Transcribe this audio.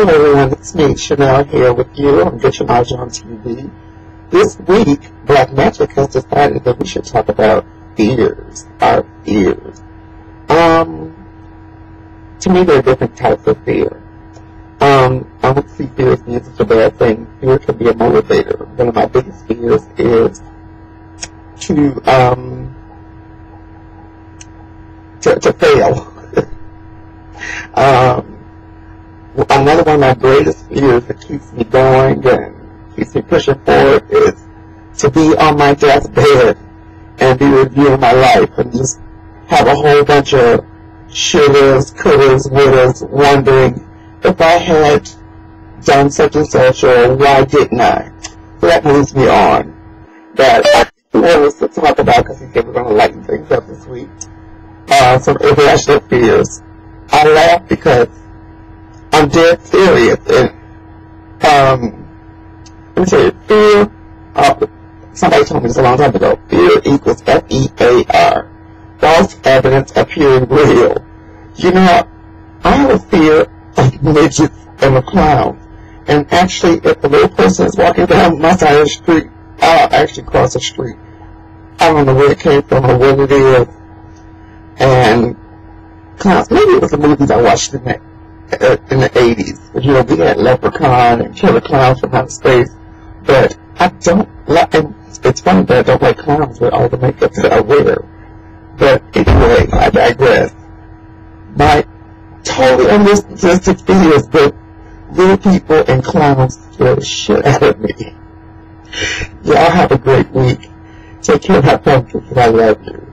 Hello everyone, it's me, Chanel, here with you on Get Your Knowledge on TV. This week, Black Magic has decided that we should talk about fears, our fears. Um, to me, there are different types of fear. Um, I would see fear as being such a bad thing. Fear can be a motivator. One of my biggest fears is to, um, to, to fail. um, another one of my greatest fears that keeps me going and keeps me pushing forward is to be on my deathbed and be reviewing my life and just have a whole bunch of shouldas, couldas, wouldas, wondering if I had done such and such or why didn't I. So that moves me on. That I wanted to talk about because he said we're going to lighten things up this week. Uh, some irrational fears. I laugh because I'm dead serious. And, um, let me tell you, fear, uh, somebody told me this a long time ago, fear equals F-E-A-R. False evidence appearing real. You know, I have a fear of midgets and a clown. And actually, if a little person is walking down my side of the street, I'll actually cross the street. I don't know where it came from or what it is. And clowns, maybe it was the movies I watched in in the 80s. You know, we had Leprechaun and Killer Klowns from outer space. But I don't like, and it's funny that I don't like clowns with all the makeup that I wear. But anyway, I digress. My totally unrealistic is that little people and clowns scare the shit out of me. Y'all have a great week. Take care of my pumpkins and I love you.